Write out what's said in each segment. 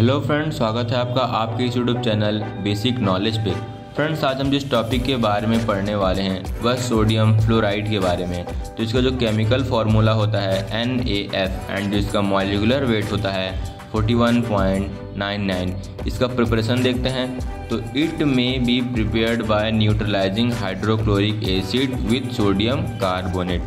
Hello friends, स्वागत है आपका आपके इस यूट्यूब चैनल बेसिक नॉलेज पे। फ्रेंड्स, आज हम जिस टॉपिक के बारे में पढ़ने वाले हैं, वह सोडियम फ्लोराइड के बारे में तो इसका जो केमिकल फार्मूला होता है एन ए एफ़ एंड इसका मॉलिकुलर वेट होता है 41.99 इसका प्रिपरेशन देखते हैं। तो it may be prepared by neutralizing hydrochloric acid with sodium carbonate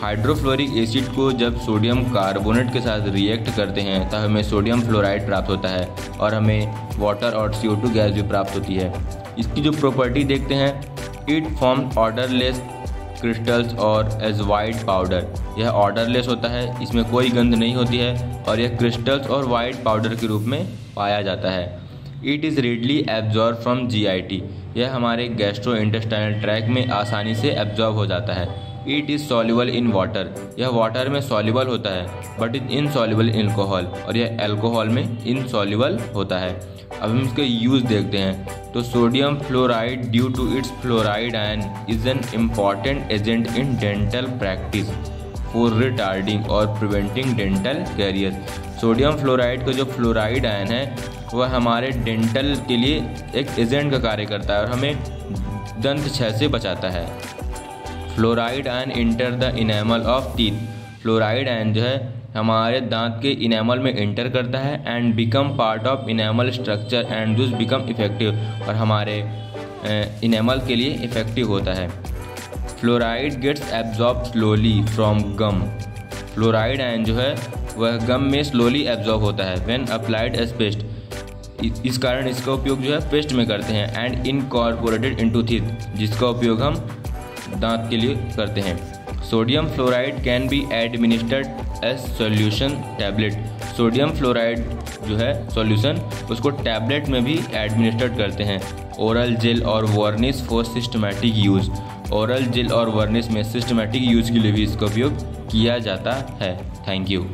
hydrofluoric acid को जब सोडियम कार्बोनेट के साथ रिएक्ट करते हैं, तब हमें सोडियम फ्लोराइड प्राप्त होता है और हमें वाटर और सी गैस भी प्राप्त होती है। इसकी जो प्रॉपर्टी देखते हैं इट फॉर्म ऑर्डरलेस क्रिस्टल्स और एज वाइट पाउडर यह ऑर्डरलेस होता है, इसमें कोई गंध नहीं होती है और यह क्रिस्टल्स और वाइट पाउडर के रूप में पाया जाता है। It is readily absorb from GIT यह हमारे गैस्ट्रो इंटेस्टाइनल ट्रैक में आसानी से एब्जॉर्ब हो जाता है। It is soluble in water यह वाटर में सॉल्यूबल होता है but is soluble in alcohol और यह एल्कोहल में इन सॉल्यूबल होता है। अब हम इसके यूज़ देखते हैं। तो sodium fluoride due to its fluoride ion is an important agent in dental practice for retarding और preventing dental carrier sodium fluoride का जो फ्लोराइड आयन है, वह हमारे डेंटल के लिए एक एजेंट का कार्य करता है और हमें दंत क्षय से बचाता है। Fluoride ion enter the enamel of teeth. Fluoride ion जो है, हमारे दांत के इनेमल में इंटर करता है and become part of enamel structure and this become effective और हमारे इनेमल के लिए इफ़ेक्टिव होता है। Fluoride gets absorb slowly from gum. Fluoride ion जो है, वह गम में स्लोली एब्जॉर्ब होता है। व्हेन अप्लाइड एज पेस्ट इस कारण इसका उपयोग जो है पेस्ट में करते हैं एंड इनकॉर्पोरेटेड इनटू थीथ जिसका उपयोग हम दांत के लिए करते हैं। Sodium fluoride can be administered as solution tablet. Sodium fluoride जो है, सॉल्यूशन, उसको टैबलेट में भी एडमिनिस्टर्ड करते हैं। ओरल जेल और varnish for systematic use. Oral gel और वर्निस में सिस्टमेटिक यूज़ के लिए भी इसका उपयोग किया जाता है। Thank you.